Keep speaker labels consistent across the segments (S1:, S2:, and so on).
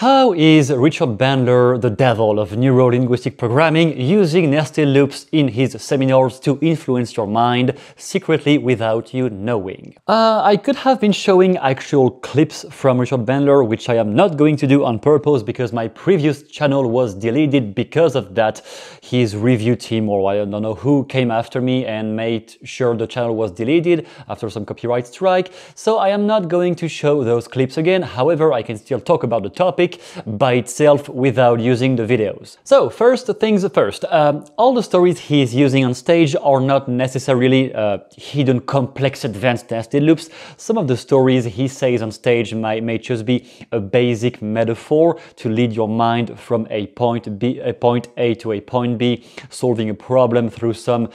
S1: How is Richard Bandler, the devil of neuro-linguistic programming, using nested loops in his seminars to influence your mind secretly without you knowing? Uh, I could have been showing actual clips from Richard Bandler, which I am not going to do on purpose because my previous channel was deleted because of that. His review team, or I don't know who, came after me and made sure the channel was deleted after some copyright strike. So I am not going to show those clips again. However, I can still talk about the topic by itself without using the videos. So first things first, um, all the stories he is using on stage are not necessarily uh, hidden complex advanced nested loops. Some of the stories he says on stage might, may just be a basic metaphor to lead your mind from a point B, a point A to a point B, solving a problem through some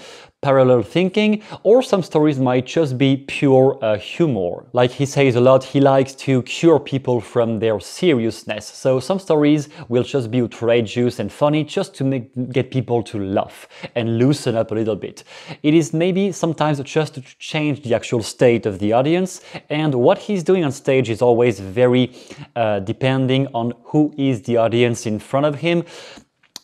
S1: parallel thinking, or some stories might just be pure uh, humor. Like he says a lot, he likes to cure people from their seriousness. So some stories will just be outrageous and funny just to make, get people to laugh and loosen up a little bit. It is maybe sometimes just to change the actual state of the audience, and what he's doing on stage is always very uh, depending on who is the audience in front of him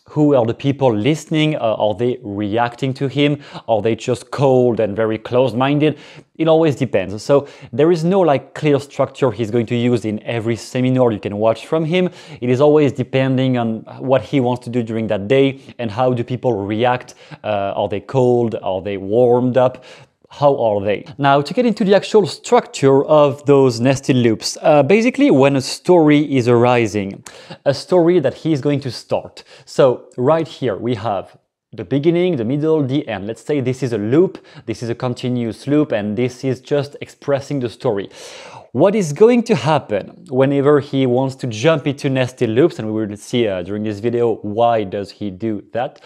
S1: who are the people listening? Uh, are they reacting to him? Are they just cold and very closed-minded? It always depends. So there is no like clear structure he's going to use in every seminar you can watch from him. It is always depending on what he wants to do during that day and how do people react. Uh, are they cold? Are they warmed up? How are they? Now, to get into the actual structure of those nested loops, uh, basically when a story is arising, a story that he is going to start. So right here we have the beginning, the middle, the end. Let's say this is a loop, this is a continuous loop, and this is just expressing the story. What is going to happen whenever he wants to jump into nested loops, and we will see uh, during this video why does he do that,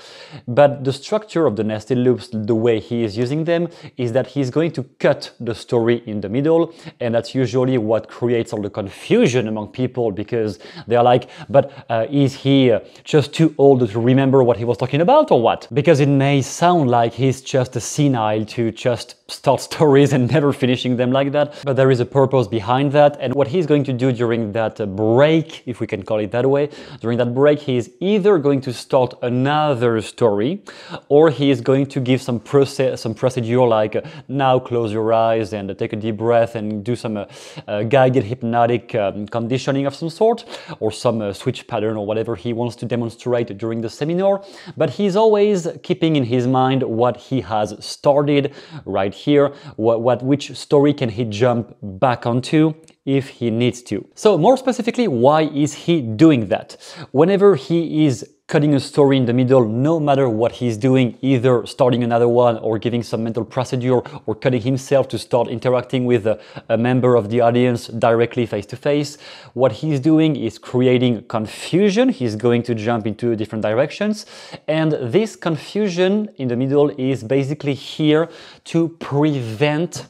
S1: but the structure of the nested loops, the way he is using them, is that he's going to cut the story in the middle, and that's usually what creates all the confusion among people because they're like, but uh, is he uh, just too old to remember what he was talking about or what? Because it may sound like he's just a senile to just start stories and never finishing them like that, but there is a purpose behind that. And what he's going to do during that uh, break, if we can call it that way, during that break, he is either going to start another story or he is going to give some process, some procedure like uh, now close your eyes and uh, take a deep breath and do some uh, uh guided hypnotic um, conditioning of some sort or some uh, switch pattern or whatever he wants to demonstrate during the seminar. But he's always keeping in his mind what he has started right here, what, what which story can he jump back onto if he needs to. So more specifically, why is he doing that? Whenever he is cutting a story in the middle, no matter what he's doing, either starting another one or giving some mental procedure or cutting himself to start interacting with a, a member of the audience directly face to face, what he's doing is creating confusion. He's going to jump into different directions. And this confusion in the middle is basically here to prevent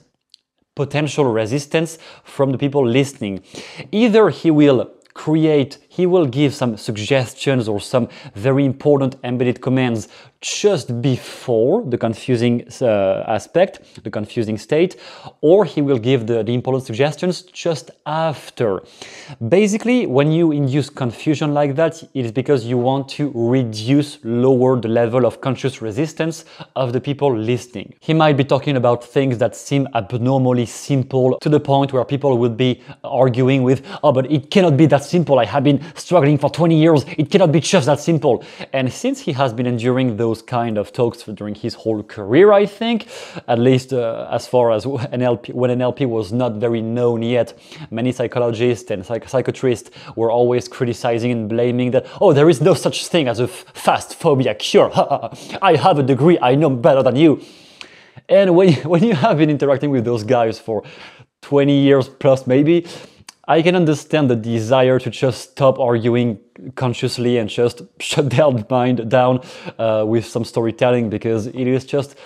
S1: potential resistance from the people listening. Either he will create, he will give some suggestions or some very important embedded commands just before the confusing uh, aspect, the confusing state, or he will give the, the important suggestions just after. Basically, when you induce confusion like that, it is because you want to reduce, lower the level of conscious resistance of the people listening. He might be talking about things that seem abnormally simple to the point where people would be arguing with, oh, but it cannot be that simple. I have been struggling for 20 years. It cannot be just that simple. And since he has been enduring those kind of talks during his whole career, I think, at least uh, as far as NLP, when NLP was not very known yet. Many psychologists and psych psychiatrists were always criticizing and blaming that, oh, there is no such thing as a fast phobia cure. I have a degree, I know better than you. And when, when you have been interacting with those guys for 20 years plus maybe, I can understand the desire to just stop arguing consciously and just shut their mind down uh, with some storytelling because it is just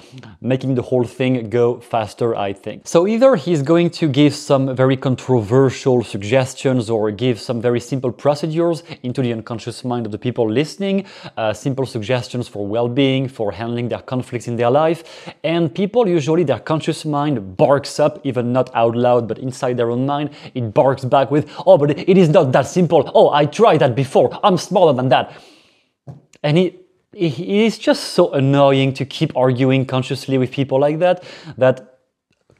S1: making the whole thing go faster, I think. So either he's going to give some very controversial suggestions or give some very simple procedures into the unconscious mind of the people listening, uh, simple suggestions for well-being, for handling their conflicts in their life. And people usually, their conscious mind barks up, even not out loud, but inside their own mind, it barks back with, oh, but it is not that simple. Oh, I tried that before. I'm smaller than that. And it, it is just so annoying to keep arguing consciously with people like that, that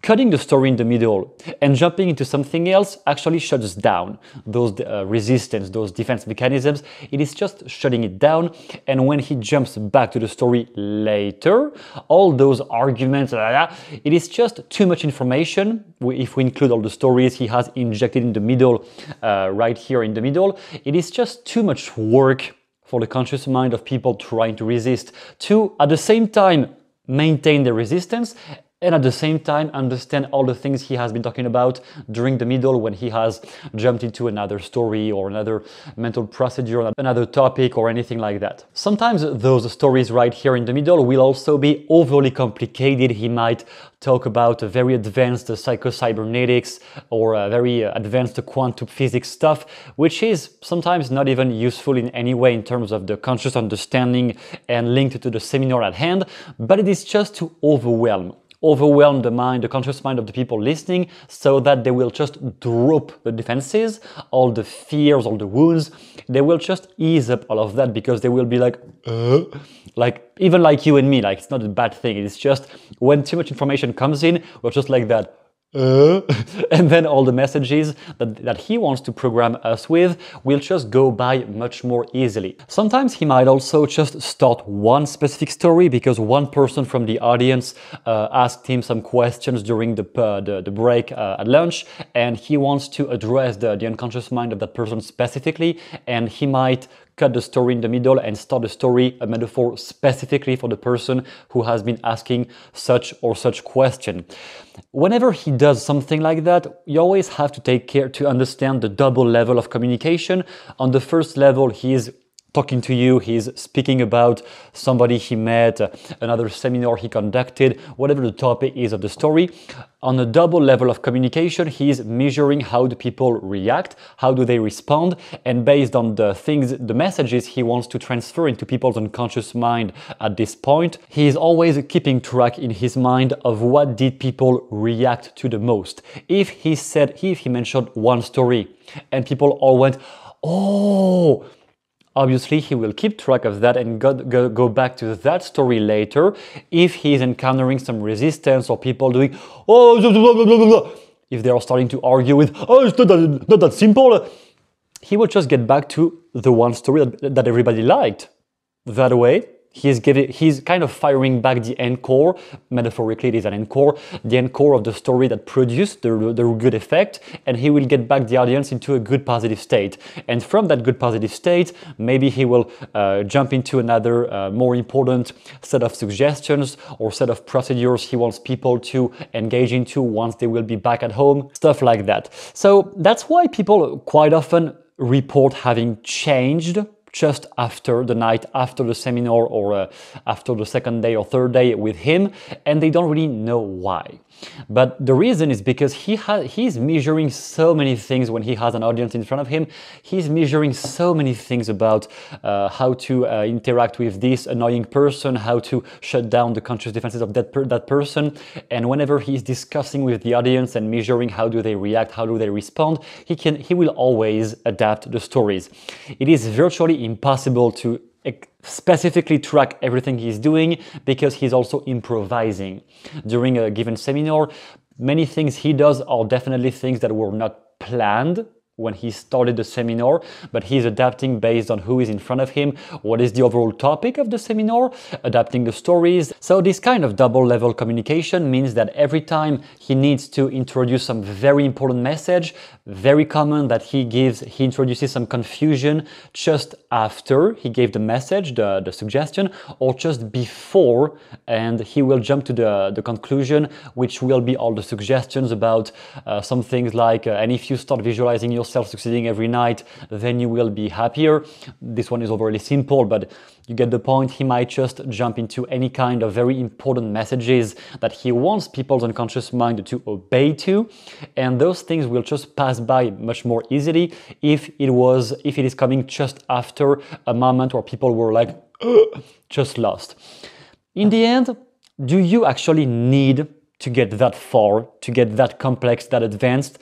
S1: cutting the story in the middle and jumping into something else actually shuts down those uh, resistance, those defense mechanisms. It is just shutting it down. And when he jumps back to the story later, all those arguments, it is just too much information. If we include all the stories he has injected in the middle, uh, right here in the middle, it is just too much work for the conscious mind of people trying to resist to, at the same time, maintain the resistance and at the same time understand all the things he has been talking about during the middle when he has jumped into another story or another mental procedure, another topic or anything like that. Sometimes those stories right here in the middle will also be overly complicated. He might talk about a very advanced psychocybernetics or uh, very uh, advanced quantum physics stuff, which is sometimes not even useful in any way in terms of the conscious understanding and linked to the seminar at hand, but it is just to overwhelm overwhelm the mind, the conscious mind of the people listening so that they will just drop the defenses, all the fears, all the wounds. They will just ease up all of that because they will be like, uh, like even like you and me, like it's not a bad thing. It's just when too much information comes in, we're just like that uh, and then all the messages that, that he wants to program us with will just go by much more easily. Sometimes he might also just start one specific story because one person from the audience uh, asked him some questions during the, uh, the, the, break uh, at lunch and he wants to address the, the unconscious mind of that person specifically and he might cut the story in the middle and start the story, a metaphor specifically for the person who has been asking such or such question. Whenever he does something like that, you always have to take care to understand the double level of communication. On the first level, he is talking to you, he's speaking about somebody he met, another seminar he conducted, whatever the topic is of the story. On a double level of communication, he's measuring how the people react, how do they respond, and based on the things, the messages he wants to transfer into people's unconscious mind at this point, he is always keeping track in his mind of what did people react to the most. If he said, if he mentioned one story and people all went, oh, Obviously, he will keep track of that and go, go, go, back to that story later if he's encountering some resistance or people doing, oh, blah, blah, blah, if they are starting to argue with, oh, it's not that, not that simple, he will just get back to the one story that, that everybody liked. That way, he's giving he's kind of firing back the encore metaphorically it is an encore the encore of the story that produced the, the good effect and he will get back the audience into a good positive state. And from that good positive state maybe he will uh, jump into another uh, more important set of suggestions or set of procedures he wants people to engage into once they will be back at home stuff like that. So that's why people quite often report having changed just after the night after the seminar or uh, after the second day or third day with him and they don't really know why but the reason is because he has he's measuring so many things when he has an audience in front of him. He's measuring so many things about uh, how to uh, interact with this annoying person how to shut down the conscious defenses of that, per that person. And whenever he's discussing with the audience and measuring how do they react how do they respond he can he will always adapt the stories. It is virtually impossible to specifically track everything he's doing because he's also improvising. During a given seminar, many things he does are definitely things that were not planned when he started the seminar, but he's adapting based on who is in front of him, what is the overall topic of the seminar, adapting the stories. So this kind of double level communication means that every time he needs to introduce some very important message, very common that he gives, he introduces some confusion just after he gave the message, the, the suggestion, or just before, and he will jump to the, the conclusion, which will be all the suggestions about uh, some things like, uh, and if you start visualizing yourself yourself succeeding every night, then you will be happier. This one is overly simple, but you get the point. He might just jump into any kind of very important messages that he wants people's unconscious mind to obey to, and those things will just pass by much more easily if it was if it is coming just after a moment where people were like just lost. In the end, do you actually need to get that far, to get that complex, that advanced?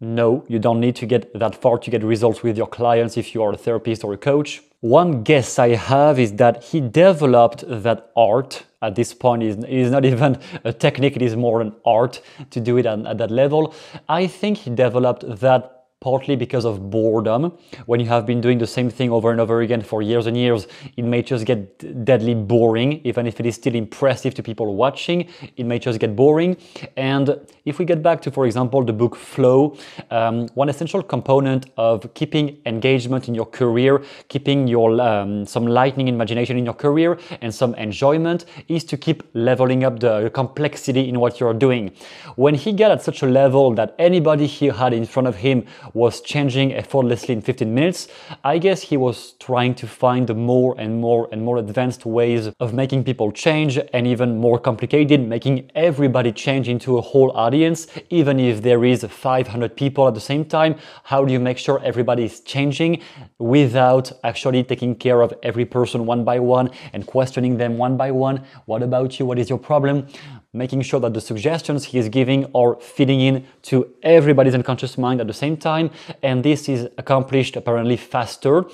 S1: No, you don't need to get that far to get results with your clients if you are a therapist or a coach. One guess I have is that he developed that art. At this point, it is not even a technique, it is more an art to do it at, at that level. I think he developed that partly because of boredom. When you have been doing the same thing over and over again for years and years, it may just get deadly boring, even if it is still impressive to people watching, it may just get boring. And if we get back to, for example, the book Flow, um, one essential component of keeping engagement in your career, keeping your um, some lightning imagination in your career and some enjoyment is to keep leveling up the complexity in what you're doing. When he got at such a level that anybody he had in front of him was changing effortlessly in 15 minutes, I guess he was trying to find more and more and more advanced ways of making people change and even more complicated, making everybody change into a whole audience, even if there is 500 people at the same time. How do you make sure everybody is changing without actually taking care of every person one by one and questioning them one by one? What about you? What is your problem? Making sure that the suggestions he is giving are fitting in to everybody's unconscious mind at the same time. And this is accomplished apparently faster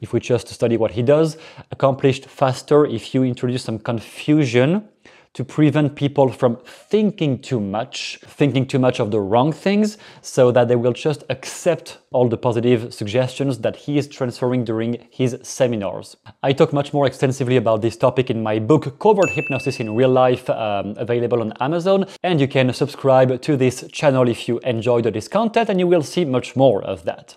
S1: if we just study what he does, accomplished faster if you introduce some confusion to prevent people from thinking too much, thinking too much of the wrong things, so that they will just accept all the positive suggestions that he is transferring during his seminars. I talk much more extensively about this topic in my book Covert Hypnosis in Real Life, um, available on Amazon, and you can subscribe to this channel if you enjoyed this content and you will see much more of that.